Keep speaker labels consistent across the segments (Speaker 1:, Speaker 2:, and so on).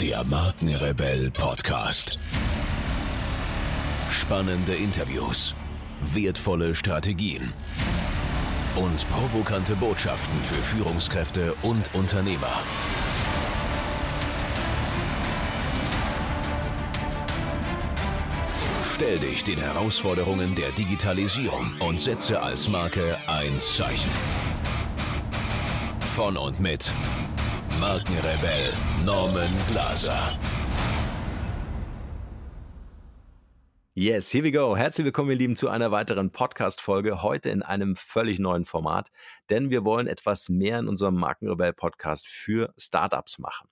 Speaker 1: Der Markenrebell Podcast. Spannende Interviews, wertvolle Strategien und provokante Botschaften für Führungskräfte und Unternehmer. Stell dich den Herausforderungen der Digitalisierung und setze als Marke ein Zeichen. Von und mit Markenrebell Norman Glaser.
Speaker 2: Yes, here we go. Herzlich willkommen, ihr Lieben, zu einer weiteren Podcast-Folge. Heute in einem völlig neuen Format, denn wir wollen etwas mehr in unserem Markenrebell-Podcast für Startups machen.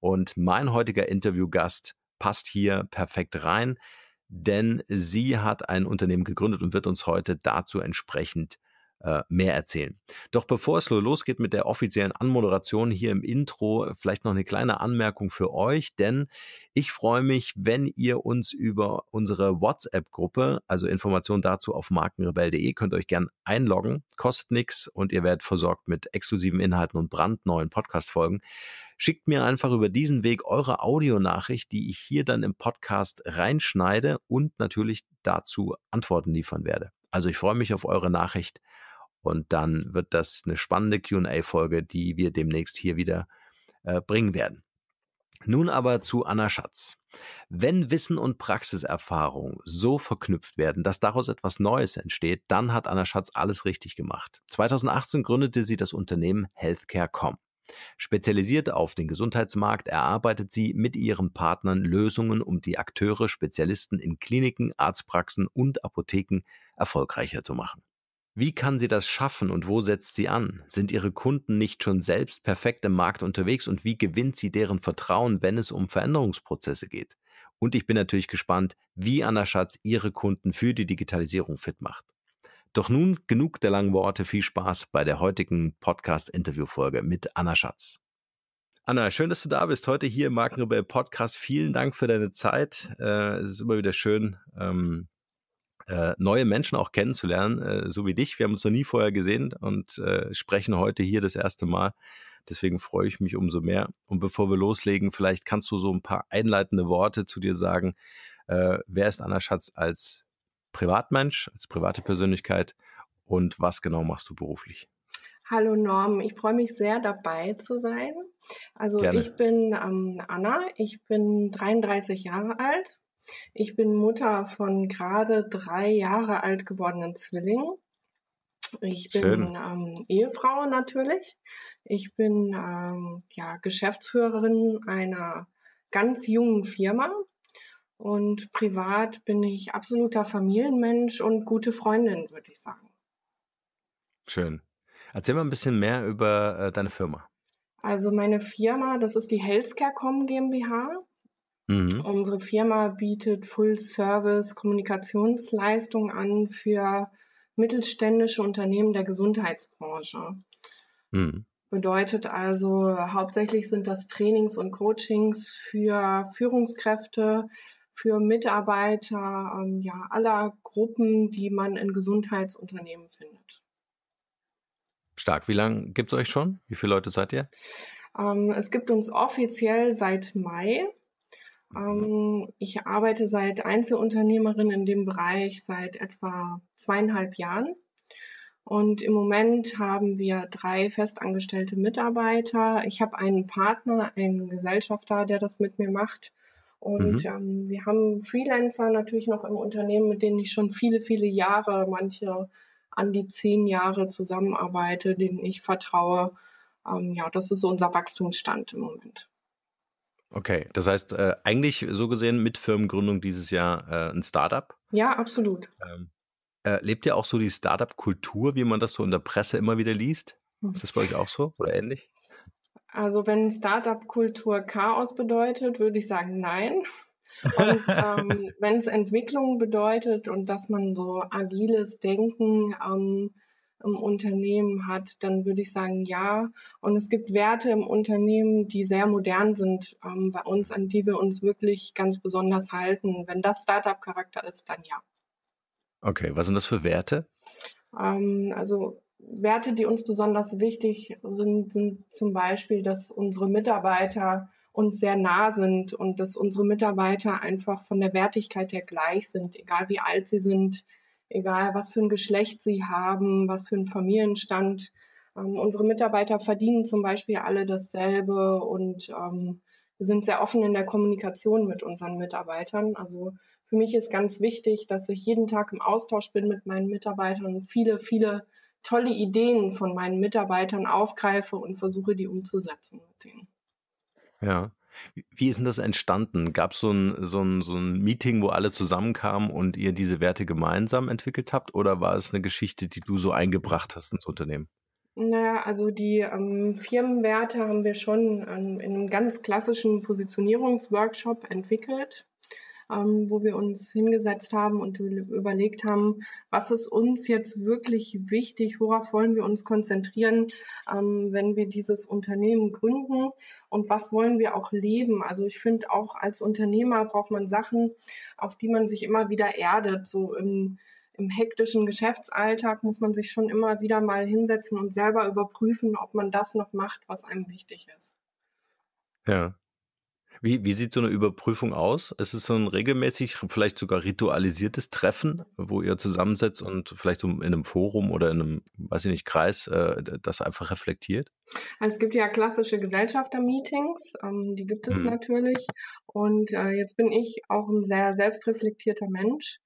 Speaker 2: Und mein heutiger Interviewgast passt hier perfekt rein denn sie hat ein Unternehmen gegründet und wird uns heute dazu entsprechend äh, mehr erzählen. Doch bevor es losgeht mit der offiziellen Anmoderation hier im Intro, vielleicht noch eine kleine Anmerkung für euch, denn ich freue mich, wenn ihr uns über unsere WhatsApp-Gruppe, also Informationen dazu auf markenrebell.de, könnt euch gern einloggen, kostet nichts und ihr werdet versorgt mit exklusiven Inhalten und brandneuen Podcast-Folgen. Schickt mir einfach über diesen Weg eure Audionachricht, die ich hier dann im Podcast reinschneide und natürlich dazu Antworten liefern werde. Also ich freue mich auf eure Nachricht und dann wird das eine spannende QA-Folge, die wir demnächst hier wieder äh, bringen werden. Nun aber zu Anna Schatz. Wenn Wissen und Praxiserfahrung so verknüpft werden, dass daraus etwas Neues entsteht, dann hat Anna Schatz alles richtig gemacht. 2018 gründete sie das Unternehmen Healthcare.com. Spezialisiert auf den Gesundheitsmarkt erarbeitet sie mit ihren Partnern Lösungen, um die Akteure, Spezialisten in Kliniken, Arztpraxen und Apotheken erfolgreicher zu machen. Wie kann sie das schaffen und wo setzt sie an? Sind ihre Kunden nicht schon selbst perfekt im Markt unterwegs und wie gewinnt sie deren Vertrauen, wenn es um Veränderungsprozesse geht? Und ich bin natürlich gespannt, wie Anna Schatz ihre Kunden für die Digitalisierung fit macht. Doch nun genug der langen Worte. Viel Spaß bei der heutigen Podcast-Interview-Folge mit Anna Schatz. Anna, schön, dass du da bist. Heute hier im Markenrebell Podcast. Vielen Dank für deine Zeit. Äh, es ist immer wieder schön, ähm, äh, neue Menschen auch kennenzulernen, äh, so wie dich. Wir haben uns noch nie vorher gesehen und äh, sprechen heute hier das erste Mal. Deswegen freue ich mich umso mehr. Und bevor wir loslegen, vielleicht kannst du so ein paar einleitende Worte zu dir sagen. Äh, wer ist Anna Schatz als Privatmensch, als private Persönlichkeit und was genau machst du beruflich?
Speaker 3: Hallo Norm, ich freue mich sehr dabei zu sein. Also Gerne. ich bin ähm, Anna, ich bin 33 Jahre alt. Ich bin Mutter von gerade drei Jahre alt gewordenen Zwillingen. Ich bin ähm, Ehefrau natürlich. Ich bin ähm, ja, Geschäftsführerin einer ganz jungen Firma, und privat bin ich absoluter Familienmensch und gute Freundin, würde ich sagen.
Speaker 2: Schön. Erzähl mal ein bisschen mehr über äh, deine Firma.
Speaker 3: Also meine Firma, das ist die Healthcare.com GmbH. Mhm. Unsere Firma bietet Full-Service Kommunikationsleistungen an für mittelständische Unternehmen der Gesundheitsbranche. Mhm. Bedeutet also, hauptsächlich sind das Trainings und Coachings für Führungskräfte, für Mitarbeiter ähm, ja, aller Gruppen, die man in Gesundheitsunternehmen findet.
Speaker 2: Stark. Wie lange gibt es euch schon? Wie viele Leute seid ihr?
Speaker 3: Ähm, es gibt uns offiziell seit Mai. Ähm, ich arbeite seit Einzelunternehmerin in dem Bereich seit etwa zweieinhalb Jahren. Und im Moment haben wir drei festangestellte Mitarbeiter. Ich habe einen Partner, einen Gesellschafter, der das mit mir macht. Und mhm. ähm, wir haben Freelancer natürlich noch im Unternehmen, mit denen ich schon viele, viele Jahre, manche an die zehn Jahre zusammenarbeite, denen ich vertraue. Ähm, ja, das ist so unser Wachstumsstand im Moment.
Speaker 2: Okay, das heißt äh, eigentlich so gesehen mit Firmengründung dieses Jahr äh, ein Startup?
Speaker 3: Ja, absolut. Ähm,
Speaker 2: äh, lebt ihr auch so die Startup-Kultur, wie man das so in der Presse immer wieder liest? Hm. Ist das bei euch auch so oder ähnlich?
Speaker 3: Also wenn Startup-Kultur Chaos bedeutet, würde ich sagen nein. Und ähm, wenn es Entwicklung bedeutet und dass man so agiles Denken ähm, im Unternehmen hat, dann würde ich sagen ja. Und es gibt Werte im Unternehmen, die sehr modern sind ähm, bei uns, an die wir uns wirklich ganz besonders halten. Wenn das Startup-Charakter ist, dann ja.
Speaker 2: Okay, was sind das für Werte?
Speaker 3: Ähm, also Werte, die uns besonders wichtig sind, sind zum Beispiel, dass unsere Mitarbeiter uns sehr nah sind und dass unsere Mitarbeiter einfach von der Wertigkeit her gleich sind, egal wie alt sie sind, egal was für ein Geschlecht sie haben, was für ein Familienstand. Ähm, unsere Mitarbeiter verdienen zum Beispiel alle dasselbe und ähm, wir sind sehr offen in der Kommunikation mit unseren Mitarbeitern. Also für mich ist ganz wichtig, dass ich jeden Tag im Austausch bin mit meinen Mitarbeitern und viele, viele tolle Ideen von meinen Mitarbeitern aufgreife und versuche, die umzusetzen mit denen.
Speaker 2: Ja. Wie ist denn das entstanden? Gab es so ein, so, ein, so ein Meeting, wo alle zusammenkamen und ihr diese Werte gemeinsam entwickelt habt? Oder war es eine Geschichte, die du so eingebracht hast ins Unternehmen?
Speaker 3: Naja, also die ähm, Firmenwerte haben wir schon ähm, in einem ganz klassischen Positionierungsworkshop entwickelt ähm, wo wir uns hingesetzt haben und überlegt haben, was ist uns jetzt wirklich wichtig, worauf wollen wir uns konzentrieren, ähm, wenn wir dieses Unternehmen gründen und was wollen wir auch leben. Also ich finde auch als Unternehmer braucht man Sachen, auf die man sich immer wieder erdet, so im im hektischen Geschäftsalltag muss man sich schon immer wieder mal hinsetzen und selber überprüfen, ob man das noch macht, was einem wichtig ist.
Speaker 2: Ja. Wie, wie sieht so eine Überprüfung aus? Ist es so ein regelmäßig, vielleicht sogar ritualisiertes Treffen, wo ihr zusammensetzt und vielleicht so in einem Forum oder in einem, weiß ich nicht, Kreis äh, das einfach reflektiert?
Speaker 3: Also es gibt ja klassische Gesellschafter-Meetings, ähm, die gibt es mhm. natürlich. Und äh, jetzt bin ich auch ein sehr selbstreflektierter Mensch.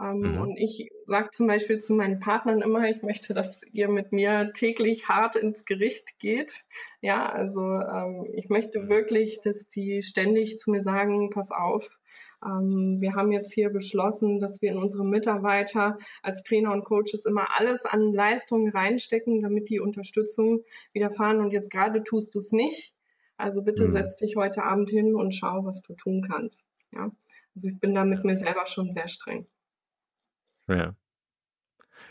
Speaker 3: Ähm, mhm. Und ich sage zum Beispiel zu meinen Partnern immer, ich möchte, dass ihr mit mir täglich hart ins Gericht geht. Ja, also ähm, ich möchte mhm. wirklich, dass die ständig zu mir sagen, pass auf, ähm, wir haben jetzt hier beschlossen, dass wir in unsere Mitarbeiter als Trainer und Coaches immer alles an Leistungen reinstecken, damit die Unterstützung widerfahren. Und jetzt gerade tust du es nicht. Also bitte mhm. setz dich heute Abend hin und schau, was du tun kannst. Ja, also ich bin da mit mir selber schon sehr streng.
Speaker 2: Ja.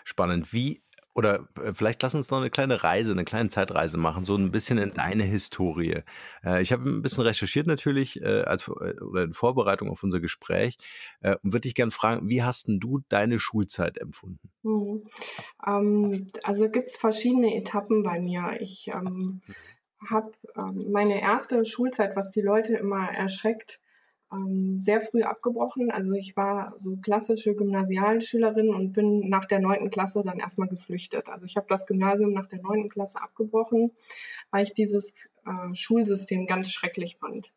Speaker 2: Spannend. Wie, oder äh, vielleicht lass uns noch eine kleine Reise, eine kleine Zeitreise machen, so ein bisschen in deine Historie. Äh, ich habe ein bisschen recherchiert natürlich äh, als, oder in Vorbereitung auf unser Gespräch und würde dich gerne fragen, wie hast denn du deine Schulzeit empfunden?
Speaker 3: Mhm. Ähm, also gibt es verschiedene Etappen bei mir. Ich ähm, mhm. habe ähm, meine erste Schulzeit, was die Leute immer erschreckt, ähm, sehr früh abgebrochen. Also ich war so klassische Gymnasialschülerin und bin nach der neunten Klasse dann erstmal geflüchtet. Also ich habe das Gymnasium nach der neunten Klasse abgebrochen, weil ich dieses äh, Schulsystem ganz schrecklich fand.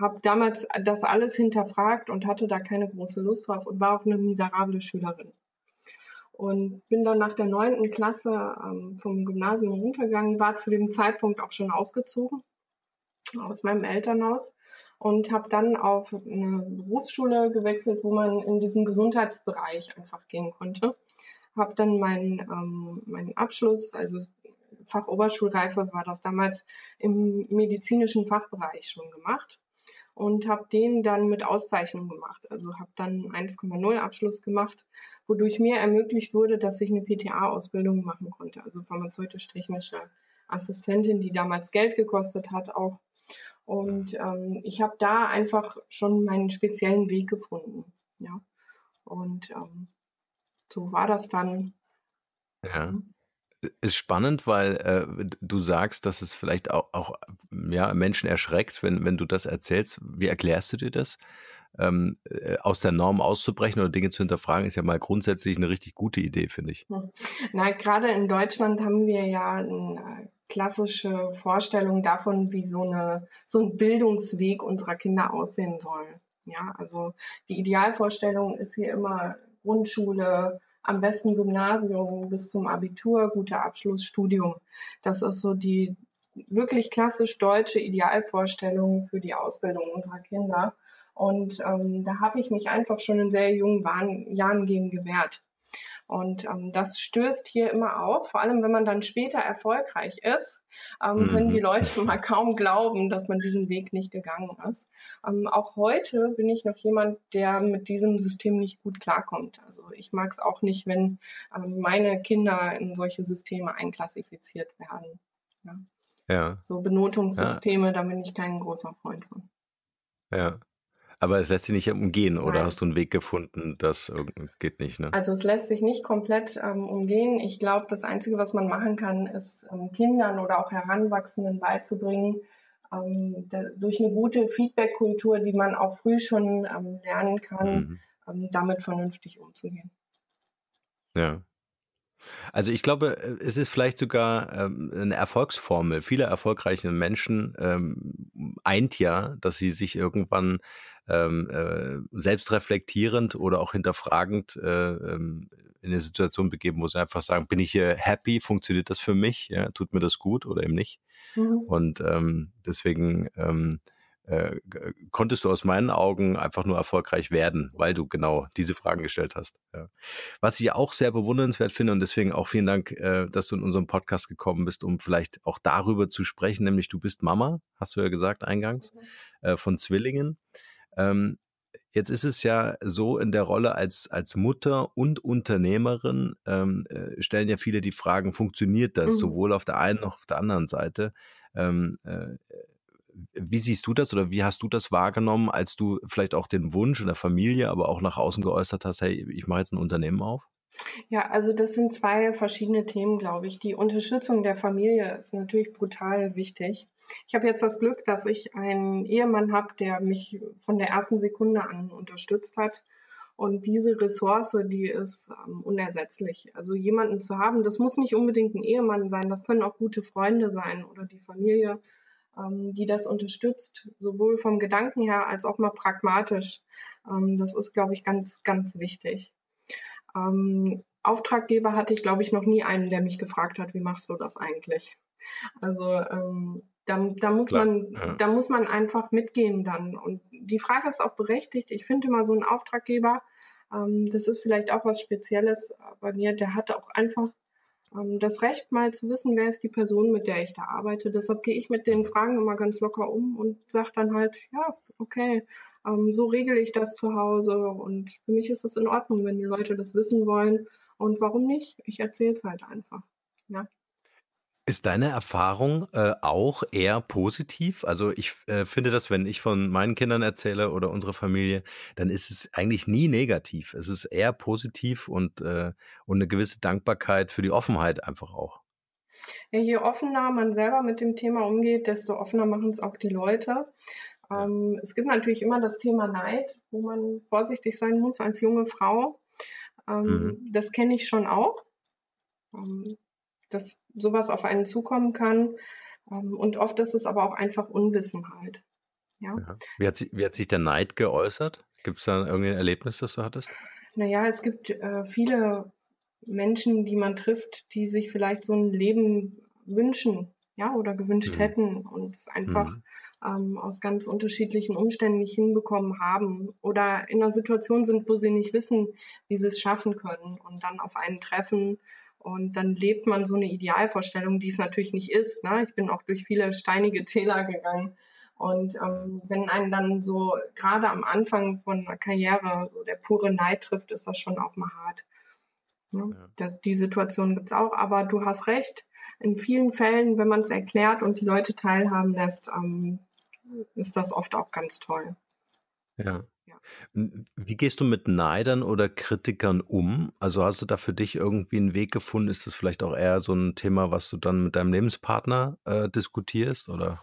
Speaker 3: Habe damals das alles hinterfragt und hatte da keine große Lust drauf und war auch eine miserable Schülerin. Und bin dann nach der neunten Klasse ähm, vom Gymnasium runtergegangen, war zu dem Zeitpunkt auch schon ausgezogen aus meinem Elternhaus und habe dann auf eine Berufsschule gewechselt, wo man in diesen Gesundheitsbereich einfach gehen konnte. Habe dann meinen ähm, meinen Abschluss, also Fachoberschulreife war das damals im medizinischen Fachbereich schon gemacht und habe den dann mit Auszeichnung gemacht. Also habe dann 1,0 Abschluss gemacht, wodurch mir ermöglicht wurde, dass ich eine PTA-Ausbildung machen konnte, also pharmazeutisch-technische Assistentin, die damals Geld gekostet hat auch und ähm, ich habe da einfach schon meinen speziellen Weg gefunden. Ja. Und ähm, so war das dann.
Speaker 2: Ja. Ist spannend, weil äh, du sagst, dass es vielleicht auch, auch ja, Menschen erschreckt, wenn, wenn du das erzählst. Wie erklärst du dir das? Ähm, äh, aus der Norm auszubrechen oder Dinge zu hinterfragen, ist ja mal grundsätzlich eine richtig gute Idee, finde ich. Hm.
Speaker 3: Na, gerade in Deutschland haben wir ja ein äh, klassische Vorstellung davon, wie so, eine, so ein Bildungsweg unserer Kinder aussehen soll. Ja, also die Idealvorstellung ist hier immer Grundschule, am besten Gymnasium bis zum Abitur, guter Abschluss, Studium. Das ist so die wirklich klassisch deutsche Idealvorstellung für die Ausbildung unserer Kinder. Und ähm, da habe ich mich einfach schon in sehr jungen Jahren gegen gewehrt. Und ähm, das stößt hier immer auf, vor allem wenn man dann später erfolgreich ist, ähm, mhm. können die Leute mal kaum glauben, dass man diesen Weg nicht gegangen ist. Ähm, auch heute bin ich noch jemand, der mit diesem System nicht gut klarkommt. Also ich mag es auch nicht, wenn ähm, meine Kinder in solche Systeme einklassifiziert werden. Ja. ja. So Benotungssysteme, ja. da bin ich kein großer Freund von.
Speaker 2: Ja. Aber es lässt sich nicht umgehen oder Nein. hast du einen Weg gefunden, das geht nicht? Ne?
Speaker 3: Also es lässt sich nicht komplett ähm, umgehen. Ich glaube, das Einzige, was man machen kann, ist ähm, Kindern oder auch Heranwachsenden beizubringen, ähm, da, durch eine gute Feedback-Kultur, die man auch früh schon ähm, lernen kann, mhm. Ähm, damit vernünftig umzugehen.
Speaker 2: Ja. Also ich glaube, äh, es ist vielleicht sogar ähm, eine Erfolgsformel. Viele erfolgreiche Menschen ähm, eint ja, dass sie sich irgendwann ähm, äh, selbst reflektierend oder auch hinterfragend äh, ähm, in eine Situation begeben, wo sie einfach sagen, bin ich hier happy, funktioniert das für mich, ja, tut mir das gut oder eben nicht. Mhm. Und ähm, deswegen ähm, äh, konntest du aus meinen Augen einfach nur erfolgreich werden, weil du genau diese Fragen gestellt hast. Ja. Was ich auch sehr bewundernswert finde und deswegen auch vielen Dank, äh, dass du in unserem Podcast gekommen bist, um vielleicht auch darüber zu sprechen, nämlich du bist Mama, hast du ja gesagt eingangs, mhm. äh, von Zwillingen. Ähm, Jetzt ist es ja so in der Rolle als, als Mutter und Unternehmerin, ähm, äh, stellen ja viele die Fragen, funktioniert das mhm. sowohl auf der einen noch auf der anderen Seite? Ähm, äh, wie siehst du das oder wie hast du das wahrgenommen, als du vielleicht auch den Wunsch in der Familie, aber auch nach außen geäußert hast, hey, ich mache jetzt ein Unternehmen auf?
Speaker 3: Ja, also das sind zwei verschiedene Themen, glaube ich. Die Unterstützung der Familie ist natürlich brutal wichtig. Ich habe jetzt das Glück, dass ich einen Ehemann habe, der mich von der ersten Sekunde an unterstützt hat. Und diese Ressource, die ist ähm, unersetzlich. Also jemanden zu haben, das muss nicht unbedingt ein Ehemann sein, das können auch gute Freunde sein oder die Familie, die das unterstützt, sowohl vom Gedanken her als auch mal pragmatisch. Ähm, das ist, glaube ich, ganz, ganz wichtig. Ähm, Auftraggeber hatte ich, glaube ich, noch nie einen, der mich gefragt hat, wie machst du das eigentlich? Also ähm, da, da muss Klar, man, ja. da muss man einfach mitgehen dann. Und die Frage ist auch berechtigt. Ich finde immer so ein Auftraggeber, ähm, das ist vielleicht auch was Spezielles bei mir, der hat auch einfach ähm, das Recht, mal zu wissen, wer ist die Person, mit der ich da arbeite. Deshalb gehe ich mit den Fragen immer ganz locker um und sage dann halt, ja, okay, ähm, so regle ich das zu Hause und für mich ist es in Ordnung, wenn die Leute das wissen wollen. Und warum nicht? Ich erzähle es halt einfach. Ja.
Speaker 2: Ist deine Erfahrung äh, auch eher positiv? Also ich äh, finde das, wenn ich von meinen Kindern erzähle oder unserer Familie, dann ist es eigentlich nie negativ. Es ist eher positiv und, äh, und eine gewisse Dankbarkeit für die Offenheit einfach auch.
Speaker 3: Ja, je offener man selber mit dem Thema umgeht, desto offener machen es auch die Leute. Ähm, es gibt natürlich immer das Thema Neid, wo man vorsichtig sein muss als junge Frau. Ähm, mhm. Das kenne ich schon auch. Ähm, dass sowas auf einen zukommen kann. Ähm, und oft ist es aber auch einfach Unwissenheit. Ja. ja.
Speaker 2: Wie, hat, wie hat sich der Neid geäußert? Gibt es da irgendein Erlebnis, das du hattest?
Speaker 3: Naja, es gibt äh, viele Menschen, die man trifft, die sich vielleicht so ein Leben wünschen, ja, oder gewünscht mhm. hätten und es einfach mhm. ähm, aus ganz unterschiedlichen Umständen nicht hinbekommen haben oder in einer Situation sind, wo sie nicht wissen, wie sie es schaffen können und dann auf einen treffen und dann lebt man so eine Idealvorstellung, die es natürlich nicht ist. Ne? Ich bin auch durch viele steinige Täler gegangen. Und ähm, wenn einen dann so gerade am Anfang von einer Karriere so der pure Neid trifft, ist das schon auch mal hart. Ne? Ja. Das, die Situation gibt's auch, aber du hast recht. In vielen Fällen, wenn man es erklärt und die Leute teilhaben lässt, ähm, ist das oft auch ganz toll.
Speaker 2: Ja. Wie gehst du mit Neidern oder Kritikern um? Also hast du da für dich irgendwie einen Weg gefunden? Ist das vielleicht auch eher so ein Thema, was du dann mit deinem Lebenspartner äh, diskutierst? Oder?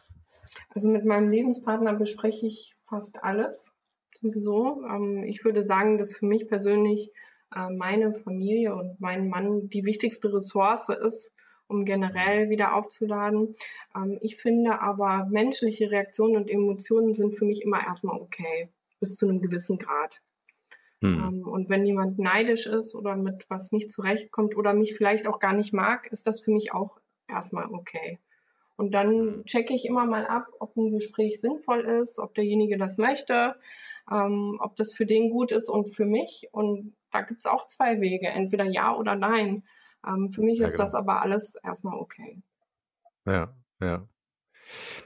Speaker 3: Also mit meinem Lebenspartner bespreche ich fast alles sowieso. Ähm, ich würde sagen, dass für mich persönlich äh, meine Familie und mein Mann die wichtigste Ressource ist, um generell wieder aufzuladen. Ähm, ich finde aber menschliche Reaktionen und Emotionen sind für mich immer erstmal okay bis zu einem gewissen Grad. Hm. Ähm, und wenn jemand neidisch ist oder mit was nicht zurechtkommt oder mich vielleicht auch gar nicht mag, ist das für mich auch erstmal okay. Und dann hm. checke ich immer mal ab, ob ein Gespräch sinnvoll ist, ob derjenige das möchte, ähm, ob das für den gut ist und für mich. Und da gibt es auch zwei Wege, entweder ja oder nein. Ähm, für mich ja, ist genau. das aber alles erstmal okay.
Speaker 2: Ja, ja.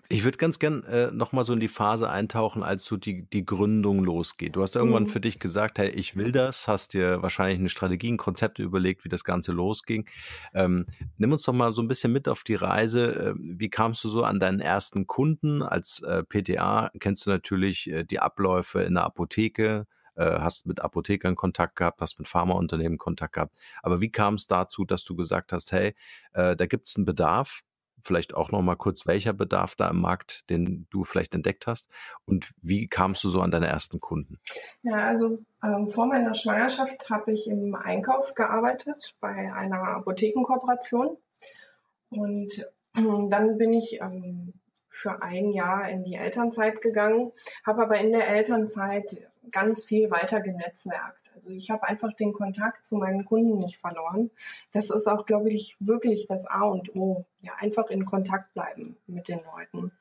Speaker 2: Ich würde ganz gern äh, nochmal so in die Phase eintauchen, als so die, die Gründung losgeht. Du hast irgendwann mhm. für dich gesagt, hey, ich will das, hast dir wahrscheinlich eine Strategie, ein Konzept überlegt, wie das Ganze losging. Ähm, nimm uns doch mal so ein bisschen mit auf die Reise. Äh, wie kamst du so an deinen ersten Kunden? Als äh, PTA kennst du natürlich äh, die Abläufe in der Apotheke, äh, hast mit Apothekern Kontakt gehabt, hast mit Pharmaunternehmen Kontakt gehabt. Aber wie kam es dazu, dass du gesagt hast, hey, äh, da gibt es einen Bedarf, vielleicht auch noch mal kurz, welcher Bedarf da im Markt, den du vielleicht entdeckt hast und wie kamst du so an deine ersten Kunden?
Speaker 3: Ja, also ähm, vor meiner Schwangerschaft habe ich im Einkauf gearbeitet bei einer Apothekenkooperation und äh, dann bin ich ähm, für ein Jahr in die Elternzeit gegangen, habe aber in der Elternzeit ganz viel weiter genetzwerkt. Also ich habe einfach den Kontakt zu meinen Kunden nicht verloren. Das ist auch, glaube ich, wirklich das A und O. Ja, einfach in Kontakt bleiben mit den Leuten.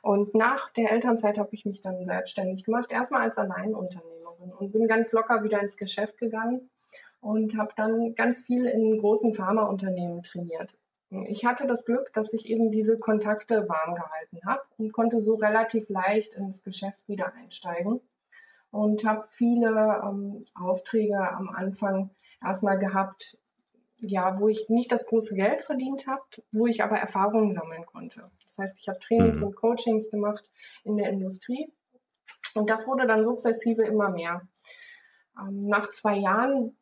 Speaker 3: Und nach der Elternzeit habe ich mich dann selbstständig gemacht, erstmal als Alleinunternehmerin und bin ganz locker wieder ins Geschäft gegangen und habe dann ganz viel in großen Pharmaunternehmen trainiert. Ich hatte das Glück, dass ich eben diese Kontakte warm gehalten habe und konnte so relativ leicht ins Geschäft wieder einsteigen und habe viele ähm, Aufträge am Anfang erstmal gehabt, ja, wo ich nicht das große Geld verdient habe, wo ich aber Erfahrungen sammeln konnte. Das heißt, ich habe Trainings mhm. und Coachings gemacht in der Industrie und das wurde dann sukzessive immer mehr. Ähm, nach zwei Jahren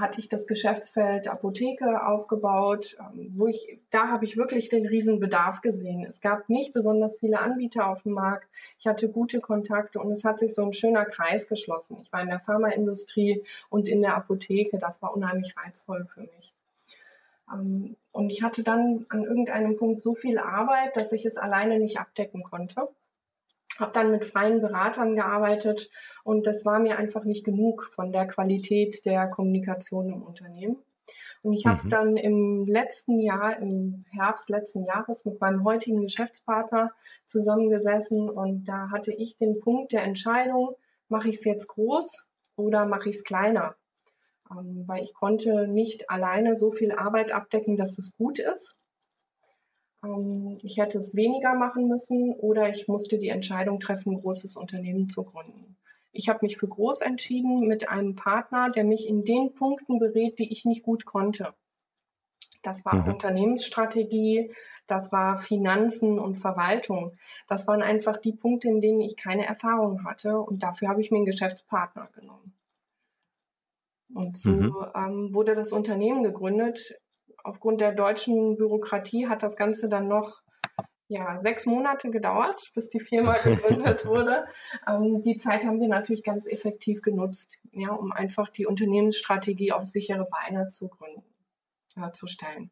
Speaker 3: hatte ich das Geschäftsfeld Apotheke aufgebaut, ähm, wo ich, da habe ich wirklich den Riesenbedarf gesehen. Es gab nicht besonders viele Anbieter auf dem Markt. Ich hatte gute Kontakte und es hat sich so ein schöner Kreis geschlossen. Ich war in der Pharmaindustrie und in der Apotheke. Das war unheimlich reizvoll für mich. Ähm, und ich hatte dann an irgendeinem Punkt so viel Arbeit, dass ich es alleine nicht abdecken konnte habe dann mit freien Beratern gearbeitet und das war mir einfach nicht genug von der Qualität der Kommunikation im Unternehmen. Und ich habe mhm. dann im letzten Jahr, im Herbst letzten Jahres mit meinem heutigen Geschäftspartner zusammengesessen und da hatte ich den Punkt der Entscheidung, mache ich es jetzt groß oder mache ich es kleiner? Ähm, weil ich konnte nicht alleine so viel Arbeit abdecken, dass es gut ist. Ähm, ich hätte es weniger machen müssen oder ich musste die Entscheidung treffen, ein großes Unternehmen zu gründen. Ich habe mich für groß entschieden mit einem Partner, der mich in den Punkten berät, die ich nicht gut konnte. Das war mhm. Unternehmensstrategie, das war Finanzen und Verwaltung. Das waren einfach die Punkte, in denen ich keine Erfahrung hatte und dafür habe ich mir einen Geschäftspartner genommen. Und so mhm. ähm, wurde das Unternehmen gegründet aufgrund der deutschen Bürokratie hat das Ganze dann noch ja, sechs Monate gedauert, bis die Firma gegründet wurde. Ähm, die Zeit haben wir natürlich ganz effektiv genutzt, ja, um einfach die Unternehmensstrategie auf sichere Beine zu gründen, äh, zu stellen.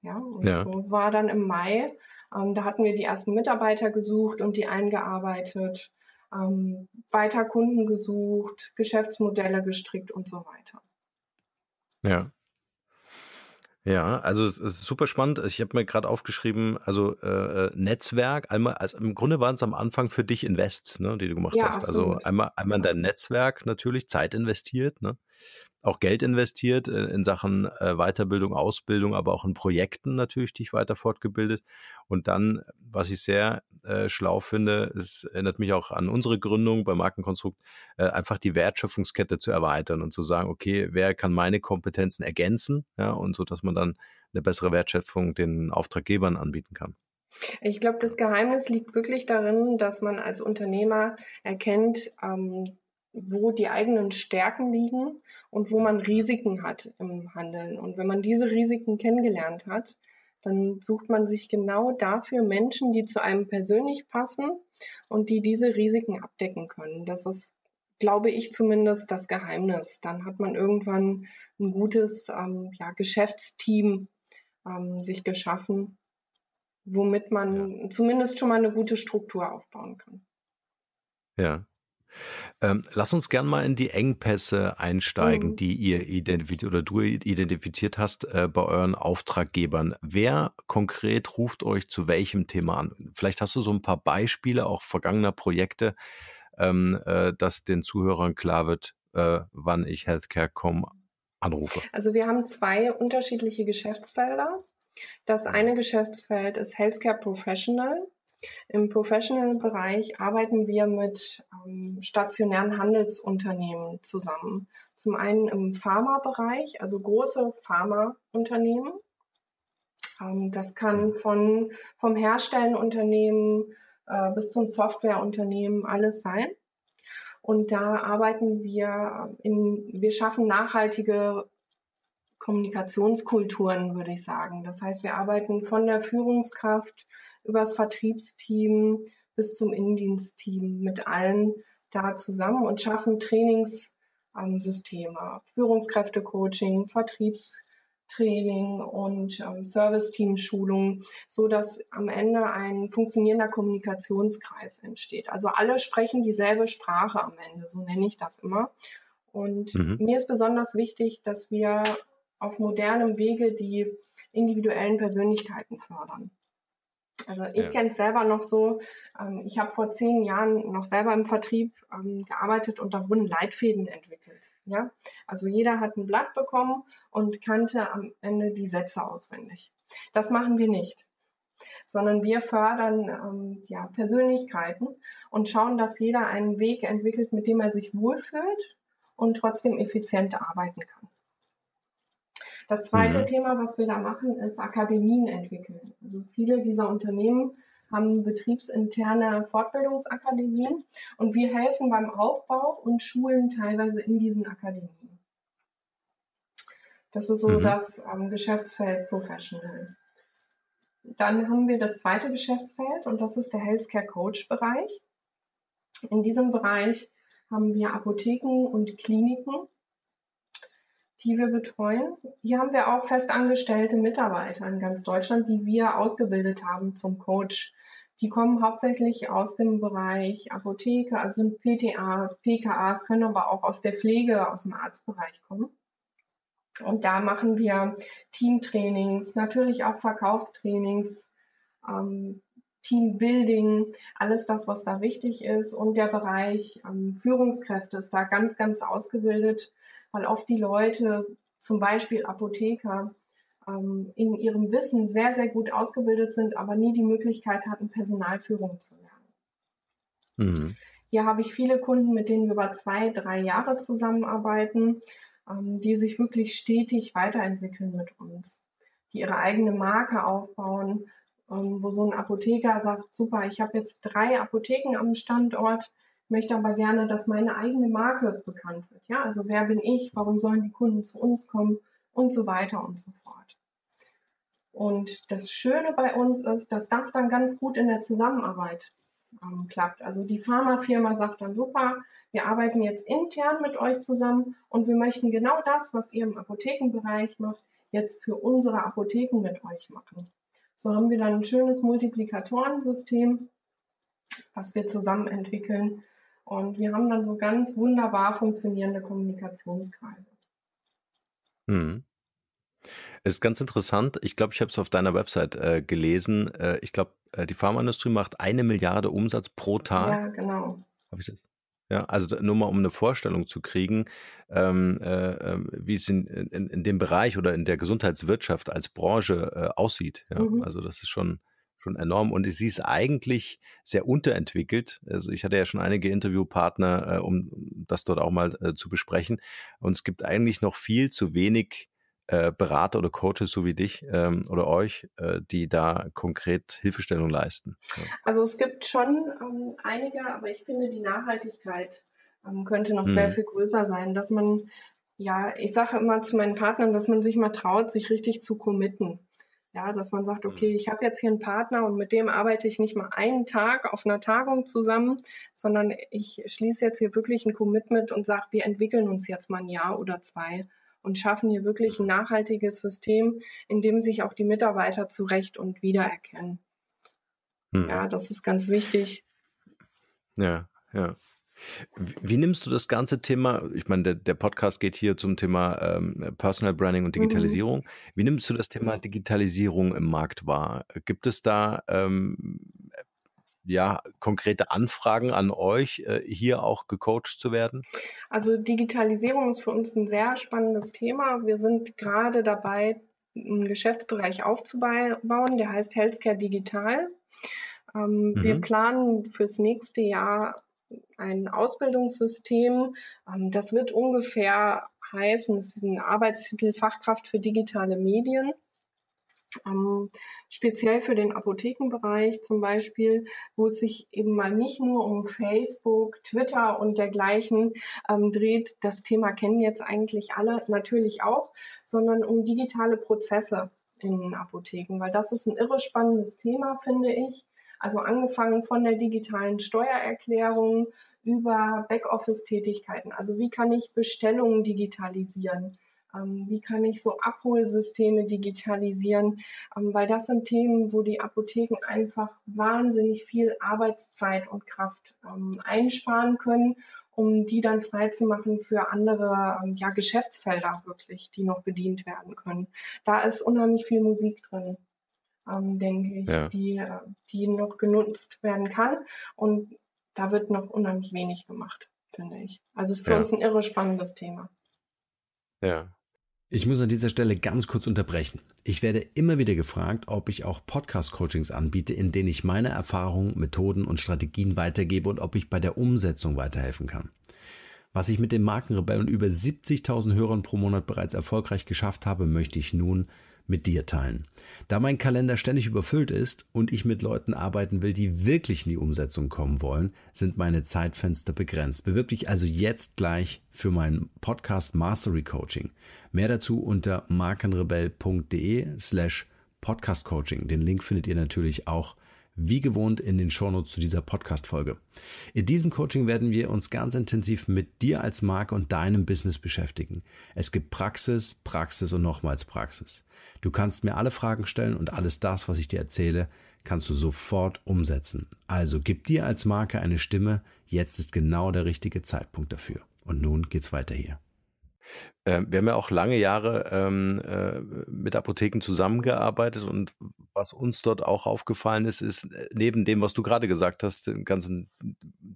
Speaker 3: Ja, und ja. so war dann im Mai, ähm, da hatten wir die ersten Mitarbeiter gesucht und die eingearbeitet, ähm, weiter Kunden gesucht, Geschäftsmodelle gestrickt und so weiter.
Speaker 2: Ja. Ja, also es ist super spannend. Ich habe mir gerade aufgeschrieben, also äh, äh, Netzwerk, einmal, also im Grunde waren es am Anfang für dich Invests, ne, die du gemacht ja, hast. Also absolut. Also einmal, einmal in dein Netzwerk natürlich, Zeit investiert, ne? Auch Geld investiert in, in Sachen äh, Weiterbildung, Ausbildung, aber auch in Projekten natürlich dich weiter fortgebildet. Und dann, was ich sehr äh, schlau finde, es erinnert mich auch an unsere Gründung bei Markenkonstrukt, äh, einfach die Wertschöpfungskette zu erweitern und zu sagen, okay, wer kann meine Kompetenzen ergänzen, ja, und so, dass man dann eine bessere Wertschöpfung den Auftraggebern anbieten kann.
Speaker 3: Ich glaube, das Geheimnis liegt wirklich darin, dass man als Unternehmer erkennt, ähm, wo die eigenen Stärken liegen und wo man Risiken hat im Handeln. Und wenn man diese Risiken kennengelernt hat, dann sucht man sich genau dafür Menschen, die zu einem persönlich passen und die diese Risiken abdecken können. Das ist, glaube ich, zumindest das Geheimnis. Dann hat man irgendwann ein gutes ähm, ja, Geschäftsteam ähm, sich geschaffen, womit man ja. zumindest schon mal eine gute Struktur aufbauen kann.
Speaker 2: Ja. Ähm, lass uns gern mal in die Engpässe einsteigen, mhm. die ihr identifiziert oder du identifiziert hast äh, bei euren Auftraggebern. Wer konkret ruft euch zu welchem Thema an? Vielleicht hast du so ein paar Beispiele auch vergangener Projekte, ähm, äh, dass den Zuhörern klar wird, äh, wann ich Healthcare.com anrufe.
Speaker 3: Also wir haben zwei unterschiedliche Geschäftsfelder. Das mhm. eine Geschäftsfeld ist Healthcare Professional. Im Professional-Bereich arbeiten wir mit ähm, stationären Handelsunternehmen zusammen. Zum einen im Pharma-Bereich, also große Pharmaunternehmen. Ähm, das kann von, vom Herstellenunternehmen äh, bis zum Softwareunternehmen alles sein. Und da arbeiten wir in, wir schaffen nachhaltige Kommunikationskulturen, würde ich sagen. Das heißt, wir arbeiten von der Führungskraft über das Vertriebsteam bis zum Indienstteam mit allen da zusammen und schaffen Trainingssysteme, Führungskräftecoaching, Vertriebstraining und ähm, Serviceteam-Schulung, so dass am Ende ein funktionierender Kommunikationskreis entsteht. Also alle sprechen dieselbe Sprache am Ende, so nenne ich das immer. Und mhm. mir ist besonders wichtig, dass wir auf modernem Wege die individuellen Persönlichkeiten fördern. Also ich ja. kenne es selber noch so, ähm, ich habe vor zehn Jahren noch selber im Vertrieb ähm, gearbeitet und da wurden Leitfäden entwickelt. Ja? Also jeder hat ein Blatt bekommen und kannte am Ende die Sätze auswendig. Das machen wir nicht sondern wir fördern ähm, ja, Persönlichkeiten und schauen, dass jeder einen Weg entwickelt, mit dem er sich wohlfühlt und trotzdem effizient arbeiten kann. Das zweite mhm. Thema, was wir da machen, ist Akademien entwickeln. Also viele dieser Unternehmen haben betriebsinterne Fortbildungsakademien und wir helfen beim Aufbau und schulen teilweise in diesen Akademien. Das ist so mhm. das ähm, Geschäftsfeld Professional. Dann haben wir das zweite Geschäftsfeld und das ist der Healthcare Coach Bereich. In diesem Bereich haben wir Apotheken und Kliniken, die wir betreuen. Hier haben wir auch festangestellte Mitarbeiter in ganz Deutschland, die wir ausgebildet haben zum Coach. Die kommen hauptsächlich aus dem Bereich Apotheke, also sind PTAs, PKAs, können aber auch aus der Pflege, aus dem Arztbereich kommen. Und da machen wir Teamtrainings, natürlich auch Verkaufstrainings, ähm, Teambuilding, alles das, was da wichtig ist. Und der Bereich ähm, Führungskräfte ist da ganz, ganz ausgebildet weil oft die Leute, zum Beispiel Apotheker, ähm, in ihrem Wissen sehr, sehr gut ausgebildet sind, aber nie die Möglichkeit hatten, Personalführung zu lernen. Mhm. Hier habe ich viele Kunden, mit denen wir über zwei, drei Jahre zusammenarbeiten, ähm, die sich wirklich stetig weiterentwickeln mit uns, die ihre eigene Marke aufbauen, ähm, wo so ein Apotheker sagt, super, ich habe jetzt drei Apotheken am Standort, möchte aber gerne, dass meine eigene Marke bekannt wird. Ja, also wer bin ich? Warum sollen die Kunden zu uns kommen? Und so weiter und so fort. Und das Schöne bei uns ist, dass das dann ganz gut in der Zusammenarbeit ähm, klappt. Also die Pharmafirma sagt dann super, wir arbeiten jetzt intern mit euch zusammen und wir möchten genau das, was ihr im Apothekenbereich macht, jetzt für unsere Apotheken mit euch machen. So haben wir dann ein schönes Multiplikatorensystem, was wir zusammen entwickeln und wir haben dann so ganz wunderbar funktionierende Kommunikationskreise.
Speaker 2: Hm. Ist ganz interessant. Ich glaube, ich habe es auf deiner Website äh, gelesen. Äh, ich glaube, äh, die Pharmaindustrie macht eine Milliarde Umsatz pro Tag.
Speaker 3: Ja, genau.
Speaker 2: Habe ich das? Ja, also nur mal um eine Vorstellung zu kriegen, ähm, äh, ähm, wie es in, in, in, dem Bereich oder in der Gesundheitswirtschaft als Branche äh, aussieht. Ja? Mhm. Also das ist schon schon enorm. Und sie ist eigentlich sehr unterentwickelt. Also ich hatte ja schon einige Interviewpartner, äh, um das dort auch mal äh, zu besprechen. Und es gibt eigentlich noch viel zu wenig äh, Berater oder Coaches so wie dich ähm, oder euch, äh, die da konkret Hilfestellung leisten.
Speaker 3: Ja. Also es gibt schon ähm, einige, aber ich finde, die Nachhaltigkeit ähm, könnte noch hm. sehr viel größer sein, dass man ja, ich sage immer zu meinen Partnern, dass man sich mal traut, sich richtig zu committen. Ja, dass man sagt, okay, mhm. ich habe jetzt hier einen Partner und mit dem arbeite ich nicht mal einen Tag auf einer Tagung zusammen, sondern ich schließe jetzt hier wirklich ein Commitment und sage, wir entwickeln uns jetzt mal ein Jahr oder zwei und schaffen hier wirklich ein mhm. nachhaltiges System, in dem sich auch die Mitarbeiter zurecht und wiedererkennen. Hm. Ja, das ist ganz wichtig.
Speaker 2: Ja, ja. Wie nimmst du das ganze Thema, ich meine, der, der Podcast geht hier zum Thema ähm, Personal Branding und mhm. Digitalisierung. Mhm. Wie nimmst du das Thema Digitalisierung im Markt wahr? Gibt es da ähm, ja, konkrete Anfragen an euch, äh, hier auch gecoacht zu werden?
Speaker 3: Also Digitalisierung ist für uns ein sehr spannendes Thema. Wir sind gerade dabei, einen Geschäftsbereich aufzubauen, der heißt Healthcare Digital. Ähm, mhm. Wir planen fürs nächste Jahr ein Ausbildungssystem. Ähm, das wird ungefähr heißen, es ist ein Arbeitstitel Fachkraft für digitale Medien. Ähm, speziell für den Apothekenbereich zum Beispiel, wo es sich eben mal nicht nur um Facebook, Twitter und dergleichen ähm, dreht, das Thema kennen jetzt eigentlich alle natürlich auch, sondern um digitale Prozesse in Apotheken, weil das ist ein irre spannendes Thema, finde ich. Also angefangen von der digitalen Steuererklärung über Backoffice-Tätigkeiten. Also wie kann ich Bestellungen digitalisieren? Ähm, wie kann ich so Abholsysteme digitalisieren? Ähm, weil das sind Themen, wo die Apotheken einfach wahnsinnig viel Arbeitszeit und Kraft ähm, einsparen können, um die dann freizumachen für andere ja, Geschäftsfelder wirklich, die noch bedient werden können. Da ist unheimlich viel Musik drin. Denke ich, ja. die, die noch genutzt werden kann. Und da wird noch unheimlich wenig gemacht, finde ich. Also es ist für ja. uns ein irre spannendes Thema.
Speaker 2: Ja. Ich muss an dieser Stelle ganz kurz unterbrechen. Ich werde immer wieder gefragt, ob ich auch Podcast-Coachings anbiete, in denen ich meine Erfahrungen, Methoden und Strategien weitergebe und ob ich bei der Umsetzung weiterhelfen kann. Was ich mit dem Markenrebell und über 70.000 Hörern pro Monat bereits erfolgreich geschafft habe, möchte ich nun mit dir teilen. Da mein Kalender ständig überfüllt ist und ich mit Leuten arbeiten will, die wirklich in die Umsetzung kommen wollen, sind meine Zeitfenster begrenzt. Bewirb dich also jetzt gleich für mein Podcast Mastery Coaching. Mehr dazu unter markenrebell.de slash Podcast Coaching. Den Link findet ihr natürlich auch wie gewohnt in den Shownotes zu dieser Podcast-Folge. In diesem Coaching werden wir uns ganz intensiv mit dir als Marke und deinem Business beschäftigen. Es gibt Praxis, Praxis und nochmals Praxis. Du kannst mir alle Fragen stellen und alles das, was ich dir erzähle, kannst du sofort umsetzen. Also gib dir als Marke eine Stimme. Jetzt ist genau der richtige Zeitpunkt dafür. Und nun geht's weiter hier. Ähm, wir haben ja auch lange Jahre ähm, äh, mit Apotheken zusammengearbeitet und was uns dort auch aufgefallen ist, ist äh, neben dem, was du gerade gesagt hast, den ganzen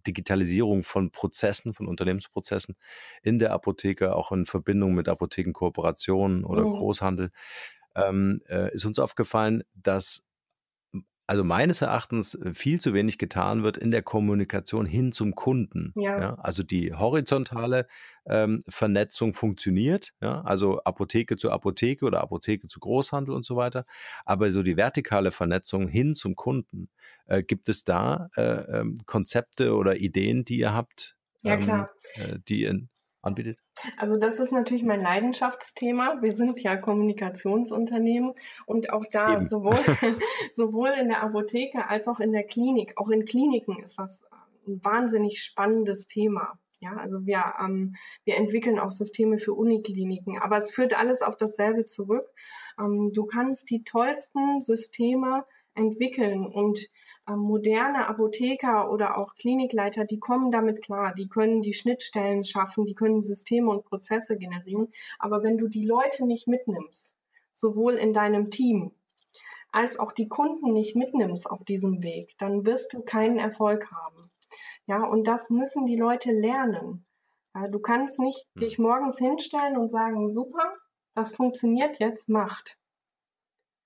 Speaker 2: Digitalisierung von Prozessen, von Unternehmensprozessen in der Apotheke, auch in Verbindung mit Apothekenkooperationen oder mhm. Großhandel, ähm, äh, ist uns aufgefallen, dass also meines Erachtens äh, viel zu wenig getan wird in der Kommunikation hin zum Kunden. Ja. ja also die horizontale ähm, Vernetzung funktioniert, ja, also Apotheke zu Apotheke oder Apotheke zu Großhandel und so weiter. Aber so die vertikale Vernetzung hin zum Kunden, äh, gibt es da äh, ähm, Konzepte oder Ideen, die ihr habt,
Speaker 3: ja, ähm,
Speaker 2: äh, die in, anbietet?
Speaker 3: Also das ist natürlich mein Leidenschaftsthema. Wir sind ja Kommunikationsunternehmen und auch da sowohl, sowohl in der Apotheke als auch in der Klinik, auch in Kliniken ist das ein wahnsinnig spannendes Thema. Ja, also wir, ähm, wir entwickeln auch Systeme für Unikliniken, aber es führt alles auf dasselbe zurück. Ähm, du kannst die tollsten Systeme entwickeln und moderne Apotheker oder auch Klinikleiter, die kommen damit klar, die können die Schnittstellen schaffen, die können Systeme und Prozesse generieren. Aber wenn du die Leute nicht mitnimmst, sowohl in deinem Team als auch die Kunden nicht mitnimmst auf diesem Weg, dann wirst du keinen Erfolg haben. Ja, und das müssen die Leute lernen. Du kannst nicht hm. dich morgens hinstellen und sagen, super, das funktioniert jetzt, macht.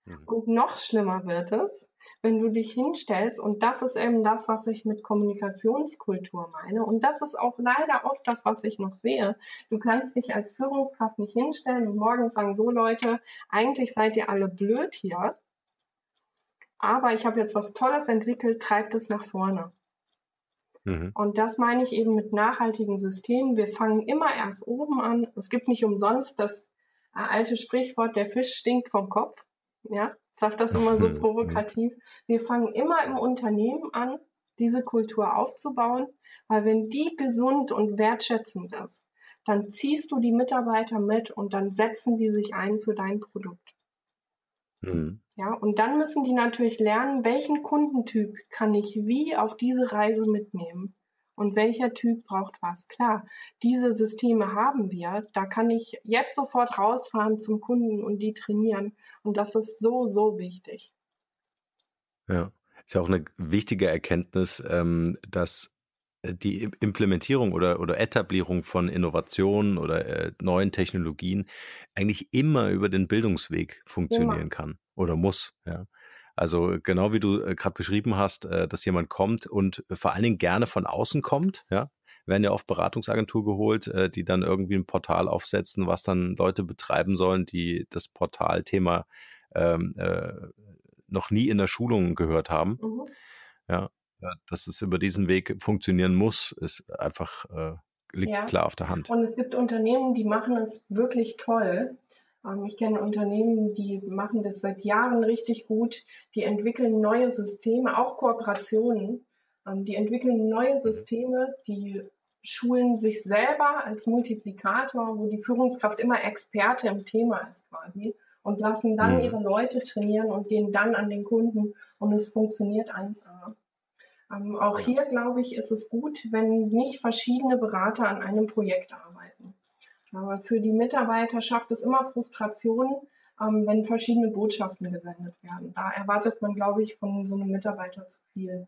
Speaker 3: Mhm. Und noch schlimmer wird es, wenn du dich hinstellst, und das ist eben das, was ich mit Kommunikationskultur meine, und das ist auch leider oft das, was ich noch sehe. Du kannst dich als Führungskraft nicht hinstellen und morgen sagen, so Leute, eigentlich seid ihr alle blöd hier, aber ich habe jetzt was Tolles entwickelt, treibt es nach vorne. Mhm. Und das meine ich eben mit nachhaltigen Systemen. Wir fangen immer erst oben an. Es gibt nicht umsonst das alte Sprichwort, der Fisch stinkt vom Kopf. Ja, sag das immer so provokativ. Wir fangen immer im Unternehmen an, diese Kultur aufzubauen, weil wenn die gesund und wertschätzend ist, dann ziehst du die Mitarbeiter mit und dann setzen die sich ein für dein Produkt. Mhm. Ja, und dann müssen die natürlich lernen, welchen Kundentyp kann ich wie auf diese Reise mitnehmen und welcher Typ braucht was. Klar, diese Systeme haben wir. Da kann ich jetzt sofort rausfahren zum Kunden und die trainieren. Und das ist so, so wichtig.
Speaker 2: Ja, ist ja auch eine wichtige Erkenntnis, ähm, dass äh, die Implementierung oder, oder Etablierung von Innovationen oder äh, neuen Technologien eigentlich immer über den Bildungsweg funktionieren immer. kann oder muss. Ja. Also genau wie du äh, gerade beschrieben hast, äh, dass jemand kommt und vor allen Dingen gerne von außen kommt, ja, werden ja oft Beratungsagentur geholt, äh, die dann irgendwie ein Portal aufsetzen, was dann Leute betreiben sollen, die das Portalthema ähm, äh, noch nie in der Schulung gehört haben. Mhm. Ja, dass es über diesen Weg funktionieren muss, ist einfach äh, liegt ja. klar auf der Hand.
Speaker 3: Und es gibt Unternehmen, die machen es wirklich toll. Ich kenne Unternehmen, die machen das seit Jahren richtig gut. Die entwickeln neue Systeme, auch Kooperationen. Ähm, die entwickeln neue Systeme, die schulen sich selber als Multiplikator, wo die Führungskraft immer Experte im Thema ist quasi und lassen dann mhm. ihre Leute trainieren und gehen dann an den Kunden und es funktioniert 1A. Ähm, auch hier, glaube ich, ist es gut, wenn nicht verschiedene Berater an einem Projekt arbeiten. Aber für die Mitarbeiter schafft es immer Frustration, ähm, wenn verschiedene Botschaften gesendet werden. Da erwartet man, glaube ich, von so einem Mitarbeiter zu viel.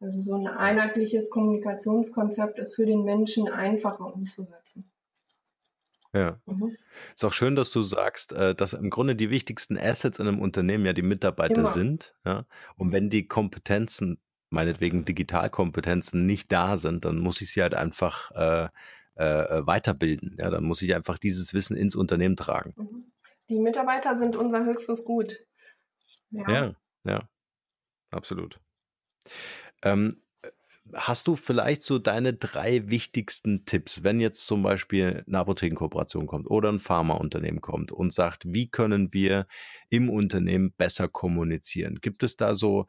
Speaker 3: Also so ein einheitliches Kommunikationskonzept ist für den Menschen einfacher umzusetzen.
Speaker 2: Ja. Mhm. Ist auch schön, dass du sagst, äh, dass im Grunde die wichtigsten Assets in einem Unternehmen ja die Mitarbeiter Immer. sind. Ja? Und wenn die Kompetenzen, meinetwegen Digitalkompetenzen, nicht da sind, dann muss ich sie halt einfach äh, äh, weiterbilden. Ja? Dann muss ich einfach dieses Wissen ins Unternehmen tragen. Mhm.
Speaker 3: Die Mitarbeiter sind unser höchstes Gut.
Speaker 2: Ja, ja, ja absolut. Ähm, hast du vielleicht so deine drei wichtigsten Tipps, wenn jetzt zum Beispiel eine Apothekenkooperation kommt oder ein Pharmaunternehmen kommt und sagt, wie können wir im Unternehmen besser kommunizieren? Gibt es da so,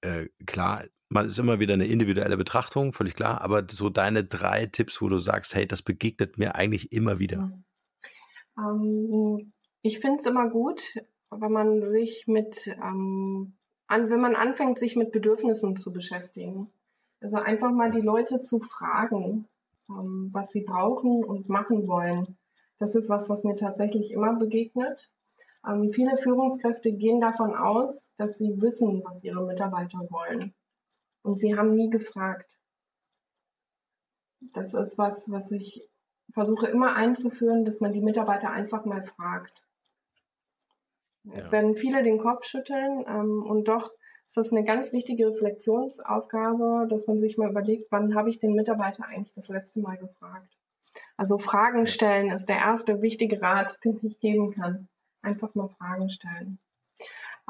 Speaker 2: äh, klar, man ist immer wieder eine individuelle Betrachtung, völlig klar, aber so deine drei Tipps, wo du sagst, hey, das begegnet mir eigentlich immer wieder.
Speaker 3: Ähm, ich finde es immer gut, wenn man sich mit ähm, an, wenn man anfängt, sich mit Bedürfnissen zu beschäftigen. Also einfach mal die Leute zu fragen, ähm, was sie brauchen und machen wollen. Das ist was, was mir tatsächlich immer begegnet. Ähm, viele Führungskräfte gehen davon aus, dass sie wissen, was ihre Mitarbeiter wollen. Und sie haben nie gefragt. Das ist was, was ich versuche immer einzuführen, dass man die Mitarbeiter einfach mal fragt. Jetzt ja. werden viele den Kopf schütteln ähm, und doch ist das eine ganz wichtige Reflexionsaufgabe, dass man sich mal überlegt, wann habe ich den Mitarbeiter eigentlich das letzte Mal gefragt. Also Fragen stellen ist der erste wichtige Rat, den ich geben kann. Einfach mal Fragen stellen.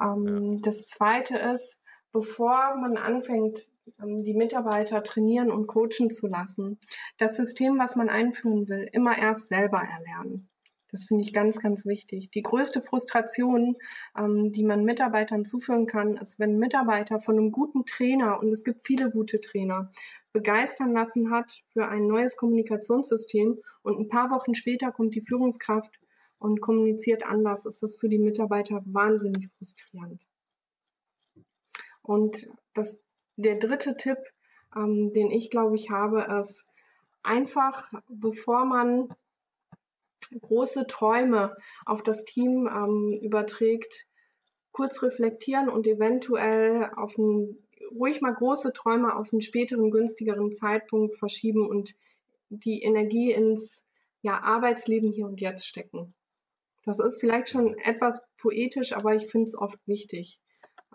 Speaker 3: Ähm, ja. Das zweite ist, bevor man anfängt, ähm, die Mitarbeiter trainieren und coachen zu lassen, das System, was man einführen will, immer erst selber erlernen. Das finde ich ganz, ganz wichtig. Die größte Frustration, ähm, die man Mitarbeitern zuführen kann, ist, wenn Mitarbeiter von einem guten Trainer, und es gibt viele gute Trainer, begeistern lassen hat für ein neues Kommunikationssystem und ein paar Wochen später kommt die Führungskraft und kommuniziert anders, ist das für die Mitarbeiter wahnsinnig frustrierend. Und das, der dritte Tipp, ähm, den ich glaube ich habe, ist einfach, bevor man große Träume auf das Team ähm, überträgt, kurz reflektieren und eventuell auf ein, ruhig mal große Träume auf einen späteren, günstigeren Zeitpunkt verschieben und die Energie ins ja, Arbeitsleben hier und jetzt stecken. Das ist vielleicht schon etwas poetisch, aber ich finde es oft wichtig.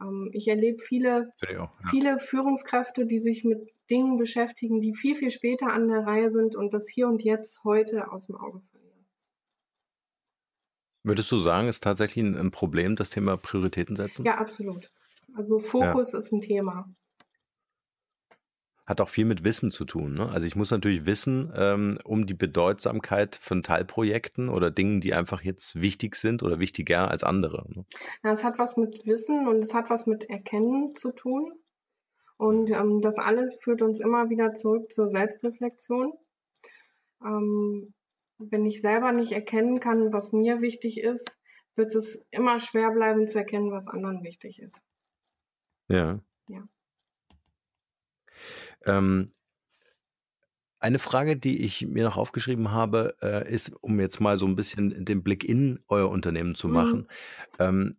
Speaker 3: Ähm, ich erlebe viele, auch, ja. viele Führungskräfte, die sich mit Dingen beschäftigen, die viel, viel später an der Reihe sind und das hier und jetzt heute aus dem Auge verlieren.
Speaker 2: Würdest du sagen, ist tatsächlich ein, ein Problem, das Thema Prioritäten setzen?
Speaker 3: Ja, absolut. Also Fokus ja. ist ein Thema.
Speaker 2: Hat auch viel mit Wissen zu tun. Ne? Also ich muss natürlich wissen ähm, um die Bedeutsamkeit von Teilprojekten oder Dingen, die einfach jetzt wichtig sind oder wichtiger als andere. Ne?
Speaker 3: Ja, es hat was mit Wissen und es hat was mit Erkennen zu tun. Und ähm, das alles führt uns immer wieder zurück zur Selbstreflexion. Ähm, wenn ich selber nicht erkennen kann, was mir wichtig ist, wird es immer schwer bleiben zu erkennen, was anderen wichtig ist.
Speaker 2: Ja. Ja. Ähm, eine Frage, die ich mir noch aufgeschrieben habe, äh, ist, um jetzt mal so ein bisschen den Blick in euer Unternehmen zu machen. Mhm. Ähm,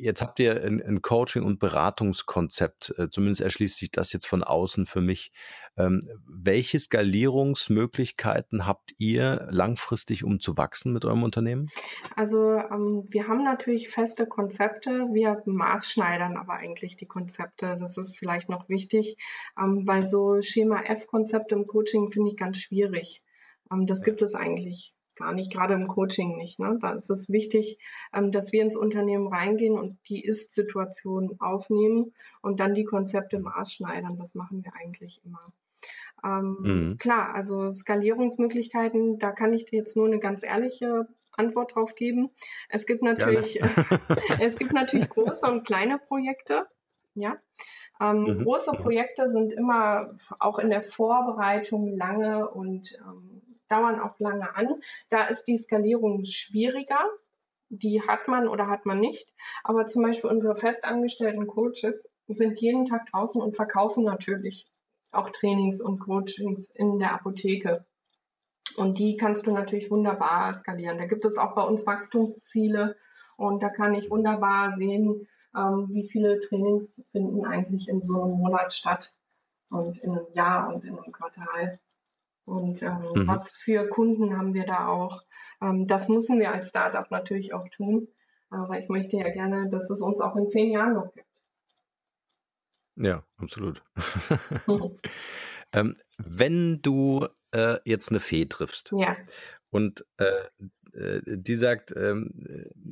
Speaker 2: Jetzt habt ihr ein, ein Coaching- und Beratungskonzept. Äh, zumindest erschließt sich das jetzt von außen für mich. Ähm, welche Skalierungsmöglichkeiten habt ihr langfristig, um zu wachsen mit eurem Unternehmen?
Speaker 3: Also ähm, wir haben natürlich feste Konzepte. Wir maßschneidern aber eigentlich die Konzepte. Das ist vielleicht noch wichtig, ähm, weil so Schema F-Konzepte im Coaching finde ich ganz schwierig. Ähm, das ja. gibt es eigentlich gar nicht, gerade im Coaching nicht. Ne? Da ist es wichtig, ähm, dass wir ins Unternehmen reingehen und die Ist-Situation aufnehmen und dann die Konzepte maßschneidern. Das machen wir eigentlich immer. Ähm, mhm. Klar, also Skalierungsmöglichkeiten, da kann ich dir jetzt nur eine ganz ehrliche Antwort drauf geben. Es gibt natürlich, es gibt natürlich große und kleine Projekte. Ja. Ähm, mhm. Große Projekte sind immer auch in der Vorbereitung lange und ähm, dauern auch lange an. Da ist die Skalierung schwieriger. Die hat man oder hat man nicht. Aber zum Beispiel unsere festangestellten Coaches sind jeden Tag draußen und verkaufen natürlich auch Trainings und Coachings in der Apotheke. Und die kannst du natürlich wunderbar skalieren. Da gibt es auch bei uns Wachstumsziele und da kann ich wunderbar sehen, ähm, wie viele Trainings finden eigentlich in so einem Monat statt und in einem Jahr und in einem Quartal. Und ähm, mhm. was für Kunden haben wir da auch? Ähm, das müssen wir als Startup natürlich auch tun. Aber ich möchte ja gerne, dass es uns auch in zehn Jahren noch gibt.
Speaker 2: Ja, absolut. Mhm. ähm, wenn du äh, jetzt eine Fee triffst
Speaker 3: ja.
Speaker 2: und äh, äh, die sagt, ähm,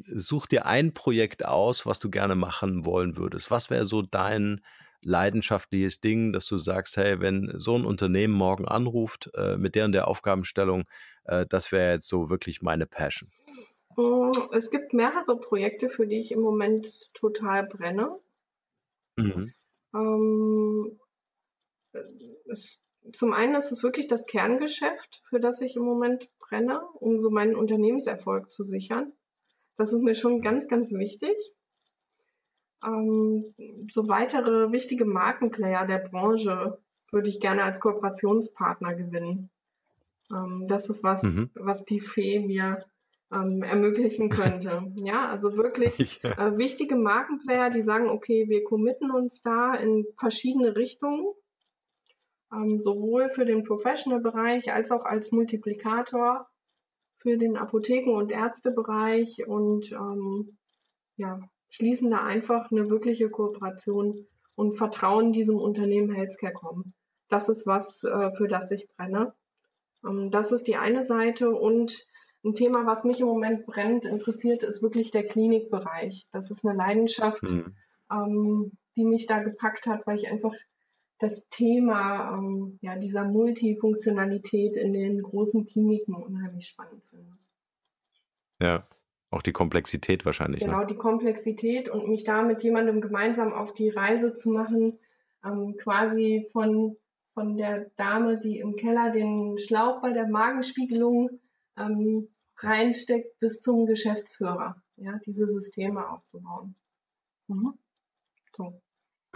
Speaker 2: such dir ein Projekt aus, was du gerne machen wollen würdest. Was wäre so dein leidenschaftliches Ding, dass du sagst, hey, wenn so ein Unternehmen morgen anruft äh, mit der und der Aufgabenstellung, äh, das wäre jetzt so wirklich meine Passion.
Speaker 3: Mm, es gibt mehrere Projekte, für die ich im Moment total brenne. Mhm. Ähm, es, zum einen ist es wirklich das Kerngeschäft, für das ich im Moment brenne, um so meinen Unternehmenserfolg zu sichern. Das ist mir schon ganz, ganz wichtig. Ähm, so weitere wichtige Markenplayer der Branche würde ich gerne als Kooperationspartner gewinnen. Ähm, das ist was, mhm. was die Fee mir ähm, ermöglichen könnte. ja, also wirklich ja. Äh, wichtige Markenplayer, die sagen, okay, wir committen uns da in verschiedene Richtungen, ähm, sowohl für den Professional-Bereich als auch als Multiplikator für den Apotheken- und Ärztebereich und ähm, ja, schließen da einfach eine wirkliche Kooperation und vertrauen diesem Unternehmen Healthcare.com. Das ist was, äh, für das ich brenne. Ähm, das ist die eine Seite und ein Thema, was mich im Moment brennt, interessiert, ist wirklich der Klinikbereich. Das ist eine Leidenschaft, mhm. ähm, die mich da gepackt hat, weil ich einfach das Thema ähm, ja, dieser Multifunktionalität in den großen Kliniken unheimlich spannend finde.
Speaker 2: Ja, auch die Komplexität wahrscheinlich.
Speaker 3: Ne? Genau, ne? die Komplexität und mich da mit jemandem gemeinsam auf die Reise zu machen, ähm, quasi von, von der Dame, die im Keller den Schlauch bei der Magenspiegelung ähm, reinsteckt bis zum Geschäftsführer, ja, diese Systeme aufzubauen. Mhm.
Speaker 2: So.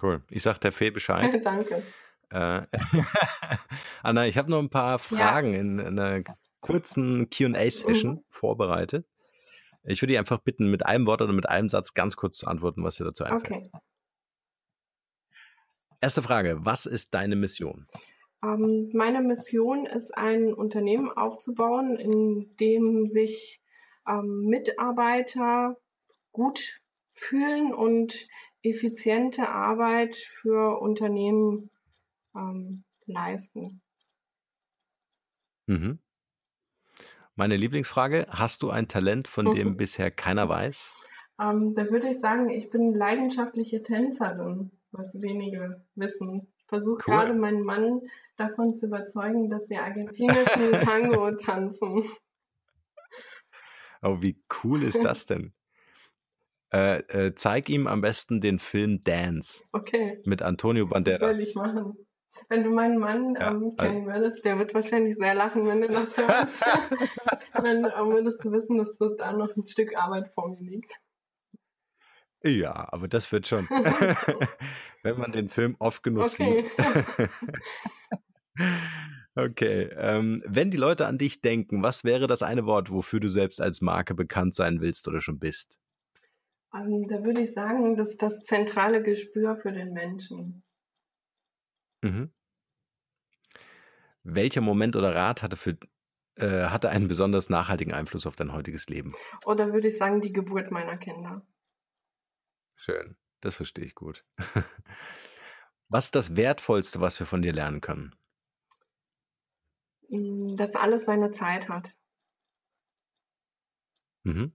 Speaker 2: Cool. Ich sag der Fee Bescheid.
Speaker 3: Danke.
Speaker 2: Äh, Anna, ich habe noch ein paar Fragen ja. in, in, einer kurzen QA-Session mhm. vorbereitet. Ich würde dich einfach bitten, mit einem Wort oder mit einem Satz ganz kurz zu antworten, was dir dazu einfällt. Okay. Erste Frage: Was ist deine Mission?
Speaker 3: Ähm, meine Mission ist, ein Unternehmen aufzubauen, in dem sich ähm, Mitarbeiter gut fühlen und effiziente Arbeit für Unternehmen ähm, leisten.
Speaker 2: Mhm. Meine Lieblingsfrage, hast du ein Talent, von dem bisher keiner weiß?
Speaker 3: Ähm, da würde ich sagen, ich bin leidenschaftliche Tänzerin, was wenige wissen. Ich versuche cool. gerade meinen Mann davon zu überzeugen, dass wir argentinischen Tango tanzen.
Speaker 2: Oh, wie cool ist das denn? Äh, äh, zeig ihm am besten den Film Dance.
Speaker 3: Okay.
Speaker 2: Mit Antonio Banderas. Das
Speaker 3: werde ich machen. Wenn du meinen Mann ja, ähm, kennen würdest, der wird wahrscheinlich sehr lachen, wenn du das hörst. Dann ähm, würdest du wissen, dass da noch ein Stück Arbeit vor mir liegt.
Speaker 2: Ja, aber das wird schon. wenn man den Film oft genug okay. sieht. Okay. Ähm, wenn die Leute an dich denken, was wäre das eine Wort, wofür du selbst als Marke bekannt sein willst oder schon bist?
Speaker 3: Um, ähm, da würde ich sagen, das ist das zentrale Gespür für den Menschen.
Speaker 2: Mhm. Welcher Moment oder Rat hatte, für, äh, hatte einen besonders nachhaltigen Einfluss auf dein heutiges Leben?
Speaker 3: Oder würde ich sagen, die Geburt meiner Kinder.
Speaker 2: Schön, das verstehe ich gut. Was ist das Wertvollste, was wir von dir lernen können?
Speaker 3: Hm, dass alles seine Zeit hat.
Speaker 2: Mhm.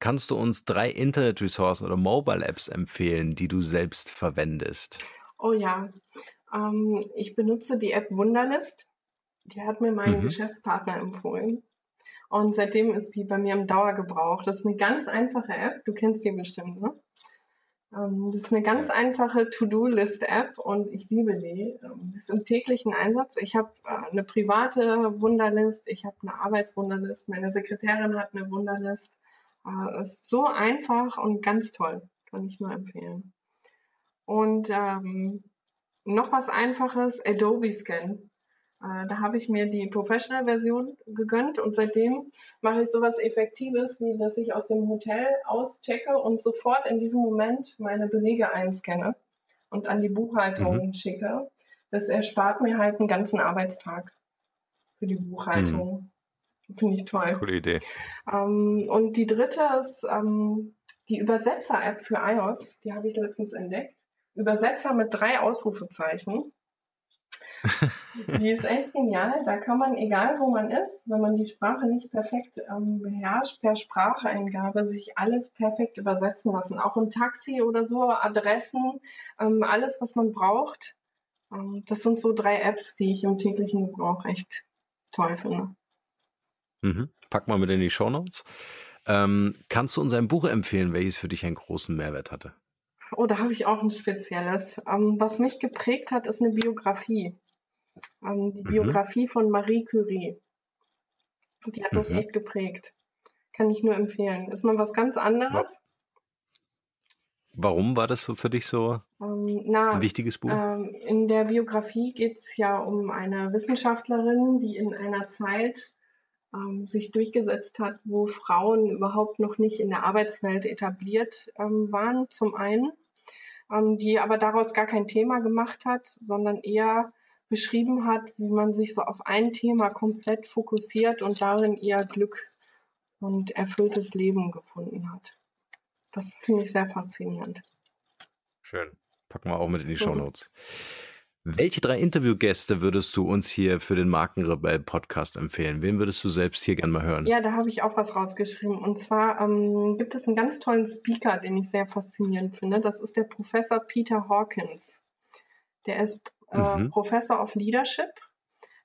Speaker 2: Kannst du uns drei Internet-Ressourcen oder Mobile-Apps empfehlen, die du selbst verwendest?
Speaker 3: Oh ja, ähm, ich benutze die App Wunderlist. Die hat mir mein mhm. Geschäftspartner empfohlen. Und seitdem ist die bei mir im Dauergebrauch. Das ist eine ganz einfache App. Du kennst die bestimmt, ne? Ähm, das ist eine ganz einfache To-Do-List-App und ich liebe die. Ähm, das ist im täglichen Einsatz. Ich habe äh, eine private Wunderlist, ich habe eine Arbeitswunderlist, meine Sekretärin hat eine Wunderlist. Äh, ist so einfach und ganz toll. Kann ich nur empfehlen. Und ähm, noch was Einfaches, Adobe Scan. Äh, da habe ich mir die Professional-Version gegönnt und seitdem mache ich sowas Effektives, wie dass ich aus dem Hotel auschecke und sofort in diesem Moment meine Belege einscanne und an die Buchhaltung mhm. schicke. Das erspart mir halt einen ganzen Arbeitstag für die Buchhaltung. Mhm. Finde ich toll.
Speaker 2: Coole Idee.
Speaker 3: Ähm, und die dritte ist ähm, die Übersetzer-App für iOS. Die habe ich letztens entdeckt. Übersetzer mit drei Ausrufezeichen. Die ist echt genial. Da kann man, egal wo man ist, wenn man die Sprache nicht perfekt ähm, beherrscht, per Spracheingabe sich alles perfekt übersetzen lassen. Auch im Taxi oder so, Adressen, ähm, alles, was man braucht. Ähm, das sind so drei Apps, die ich im täglichen Gebrauch echt toll finde.
Speaker 2: Mhm. Pack mal mit in die Show Notes. Ähm, kannst du uns ein Buch empfehlen, welches für dich einen großen Mehrwert hatte?
Speaker 3: Oh, da habe ich auch ein spezielles. Ähm, was mich geprägt hat, ist eine Biografie ähm, die mhm. Biografie von Marie Curie. Die hat mich mhm. echt geprägt. Kann ich nur empfehlen. Ist mal was ganz anderes.
Speaker 2: Warum war das so für dich so ähm, na, ein wichtiges Buch?
Speaker 3: Ähm, in der Biografie geht es ja um eine Wissenschaftlerin, die in einer Zeit ähm, sich durchgesetzt hat, wo Frauen überhaupt noch nicht in der Arbeitswelt etabliert ähm, waren, zum einen, ähm, die aber daraus gar kein Thema gemacht hat, sondern eher beschrieben hat, wie man sich so auf ein Thema komplett fokussiert und darin ihr Glück und erfülltes Leben gefunden hat. Das finde ich sehr faszinierend.
Speaker 2: Schön. Packen wir auch mit in die Show Notes. Mhm. Welche drei Interviewgäste würdest du uns hier für den Markenrebell Podcast empfehlen? Wen würdest du selbst hier gerne mal hören?
Speaker 3: Ja, da habe ich auch was rausgeschrieben. Und zwar ähm, gibt es einen ganz tollen Speaker, den ich sehr faszinierend finde. Das ist der Professor Peter Hawkins. Der ist äh, mhm. Professor of Leadership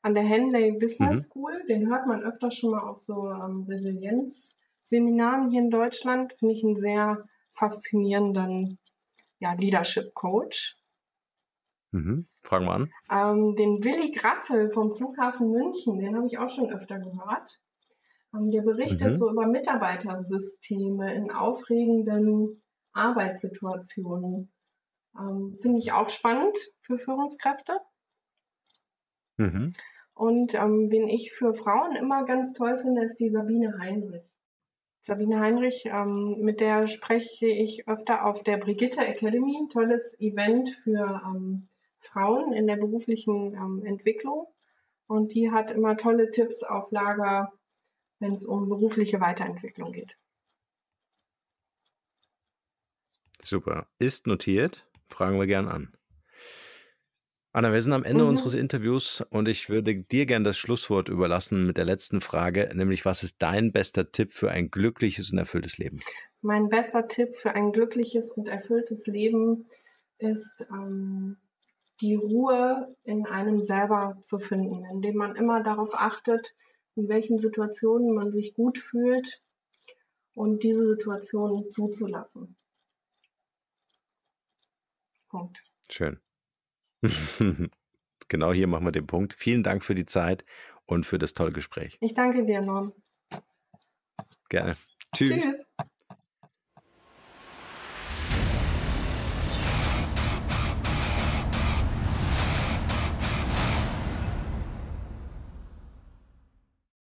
Speaker 3: an der Henley Business mhm. School. Den hört man öfter schon mal auf so ähm, Resilienzseminaren hier in Deutschland. Finde ich einen sehr faszinierenden ja, Leadership Coach.
Speaker 2: Mhm. Fragen wir an.
Speaker 3: Ähm, den Willi Grassel vom Flughafen München, den habe ich auch schon öfter gehört. Ähm, der berichtet mhm. so über Mitarbeitersysteme in aufregenden Arbeitssituationen. Ähm, Finde ich auch spannend für Führungskräfte. Mhm. Und ähm, wen ich für Frauen immer ganz toll finde, ist die Sabine Heinrich. Sabine Heinrich, ähm, mit der spreche ich öfter auf der Brigitte Academy, tolles Event für ähm, Frauen in der beruflichen ähm, Entwicklung. Und die hat immer tolle Tipps auf Lager, wenn es um berufliche Weiterentwicklung geht.
Speaker 2: Super. Ist notiert fragen wir gern an. Anna, wir sind am Ende mhm. unseres Interviews und ich würde dir gern das Schlusswort überlassen mit der letzten Frage, nämlich was ist dein bester Tipp für ein glückliches und erfülltes Leben?
Speaker 3: Mein bester Tipp für ein glückliches und erfülltes Leben ist ähm, die Ruhe in einem selber zu finden, indem man immer darauf achtet, in welchen Situationen man sich gut fühlt und diese Situation zuzulassen. Punkt.
Speaker 2: Schön. genau hier machen wir den Punkt. Vielen Dank für die Zeit und für das tolle Gespräch.
Speaker 3: Ich danke dir, Norm.
Speaker 2: Gerne. Tschüss. Tschüss.